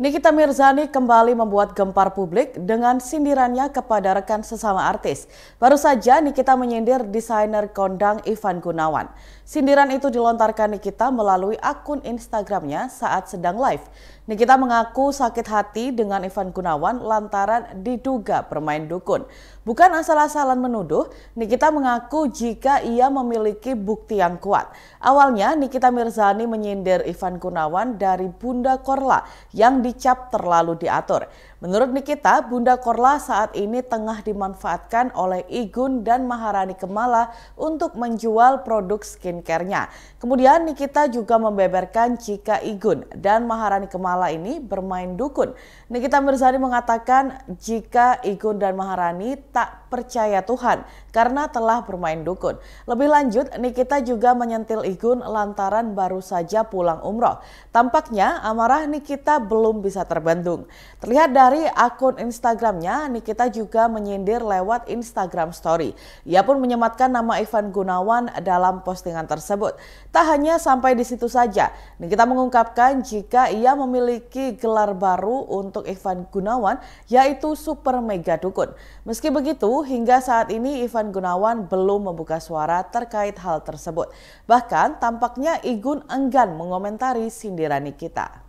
Nikita Mirzani kembali membuat gempar publik dengan sindirannya kepada rekan sesama artis. Baru saja Nikita menyindir desainer kondang Ivan Gunawan. Sindiran itu dilontarkan Nikita melalui akun Instagramnya saat sedang live. Nikita mengaku sakit hati dengan Ivan Gunawan lantaran diduga bermain dukun. Bukan asal-asalan menuduh, Nikita mengaku jika ia memiliki bukti yang kuat. Awalnya Nikita Mirzani menyindir Ivan Gunawan dari Bunda Korla yang dicap terlalu diatur. Menurut Nikita, Bunda Korla saat ini tengah dimanfaatkan oleh Igun dan Maharani Kemala untuk menjual produk skincare-nya. Kemudian Nikita juga membeberkan jika Igun dan Maharani Kemala ini bermain dukun. Nikita Mirzani mengatakan jika Igun dan Maharani tak percaya Tuhan karena telah bermain dukun. Lebih lanjut, Nikita juga menyentil Igun lantaran baru saja pulang umroh. Tampaknya amarah Nikita belum bisa terbendung. Terlihat dari dari akun Instagramnya, Nikita juga menyindir lewat Instagram Story. Ia pun menyematkan nama Ivan Gunawan dalam postingan tersebut. Tak hanya sampai di situ saja, Nikita mengungkapkan jika ia memiliki gelar baru untuk Ivan Gunawan, yaitu Super Mega Dukun. Meski begitu, hingga saat ini Ivan Gunawan belum membuka suara terkait hal tersebut. Bahkan tampaknya Igun enggan mengomentari sindiran Nikita.